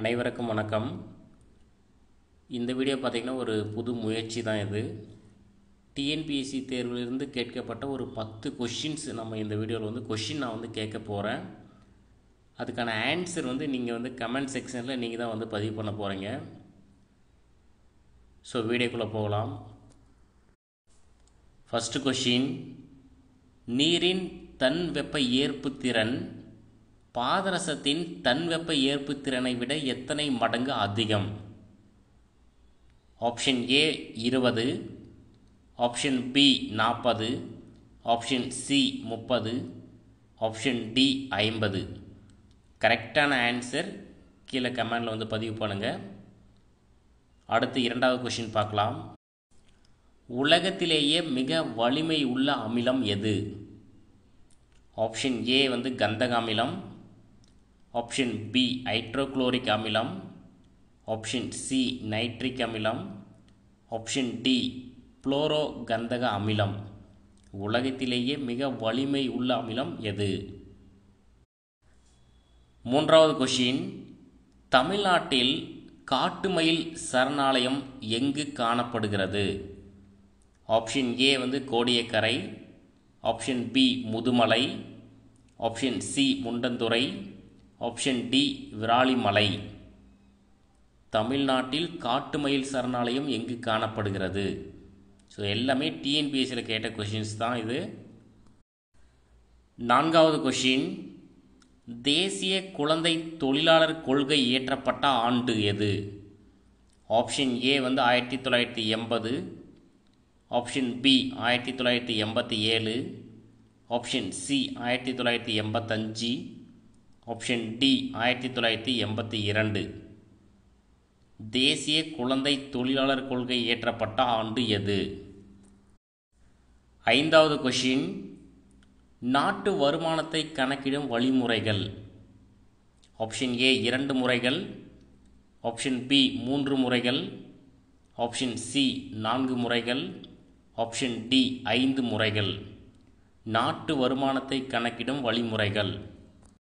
அனைவருக்கும் வணக்கம். இந்த வீடியோ பார்த்திங்கன்னா ஒரு புது முயற்சி தான் இது. டிஎன்பிஎஸ்சி தேர்விலிருந்து கேட்கப்பட்ட ஒரு பத்து கொஷின்ஸ் நம்ம இந்த வீடியோவில் வந்து கொஷின் நான் வந்து கேட்க போகிறேன் அதுக்கான ஆன்சர் வந்து நீங்கள் வந்து கமெண்ட் செக்ஷனில் நீங்கள் தான் வந்து பதிவு பண்ண போகிறீங்க ஸோ வீடியோக்குள்ளே போகலாம். ஃபஸ்ட்டு கொஷின் நீரின் தன் வெப்ப ஏற்புத்திறன் பாதரசத்தின் தன்வெப்ப ஏற்பு ஏற்புத்திறனை விட எத்தனை மடங்கு அதிகம்? ஆப்ஷன் ஏ இருபது ஆப்ஷன் பி நாற்பது ஆப்ஷன் சி முப்பது ஆப்ஷன் டி ஐம்பது. கரெக்டான ஆன்சர் கீழே கமெண்டில் வந்து பதிவு பண்ணுங்கள் அடுத்து இரண்டாவது கொஷின் பார்க்கலாம். உலகத்திலேயே மிக வலிமை உள்ள அமிலம் எது? ஆப்ஷன் ஏ வந்து கந்தக அமிலம் ஆப்ஷன் பி ஹைட்ரோக்ளோரிக் அமிலம் ஆப்ஷன் சி நைட்ரிக் அமிலம் ஆப்ஷன் டி புளோரோ கந்தக அமிலம் உலகத்திலேயே மிக வலிமை உள்ள அமிலம் எது? மூன்றாவது கொஷின் தமிழ்நாட்டில் காட்டுமயில் சரணாலயம் எங்கு காணப்படுகிறது? ஆப்ஷன் ஏ வந்து Kodiyakkarai. Option B Mudumalai. Option C Mundanthurai. Option D Viralimalai. தமிழ்நாட்டில் காட்டுமயில் சரணாலயம் எங்கு காணப்படுகிறது? ஸோ எல்லாமே டிஎன்பிஎஸ்சியில் கேட்ட கொஷின்ஸ் தான் இது. நான்காவது கொஷின் தேசிய குழந்தை தொழிலாளர் கொள்கை இயற்றப்பட்ட ஆண்டு எது? ஆப்ஷன் ஏ வந்து ஆயிரத்தி தொள்ளாயிரத்தி எண்பது. ஆப்ஷன் பி ஆயிரத்தி தொள்ளாயிரத்தி எண்பத்தி ஏழு. ஆப்ஷன் சி ஆயிரத்தி தொள்ளாயிரத்தி எண்பத்தஞ்சு. ஆப்ஷன் டி ஆயிரத்தி தொள்ளாயிரத்தி எண்பத்தி இரண்டு. தேசிய குழந்தை தொழிலாளர் கொள்கை இயற்றப்பட்ட ஆண்டு எது? ஐந்தாவது கொஷின் நாட்டு வருமானத்தை கணக்கிடும் வழிமுறைகள். ஆப்ஷன் ஏ இரண்டு முறைகள். ஆப்ஷன் பி மூன்று முறைகள். ஆப்ஷன் சி நான்கு முறைகள். ஆப்ஷன் டி ஐந்து முறைகள். நாட்டு வருமானத்தை கணக்கிடும் வழிமுறைகள்.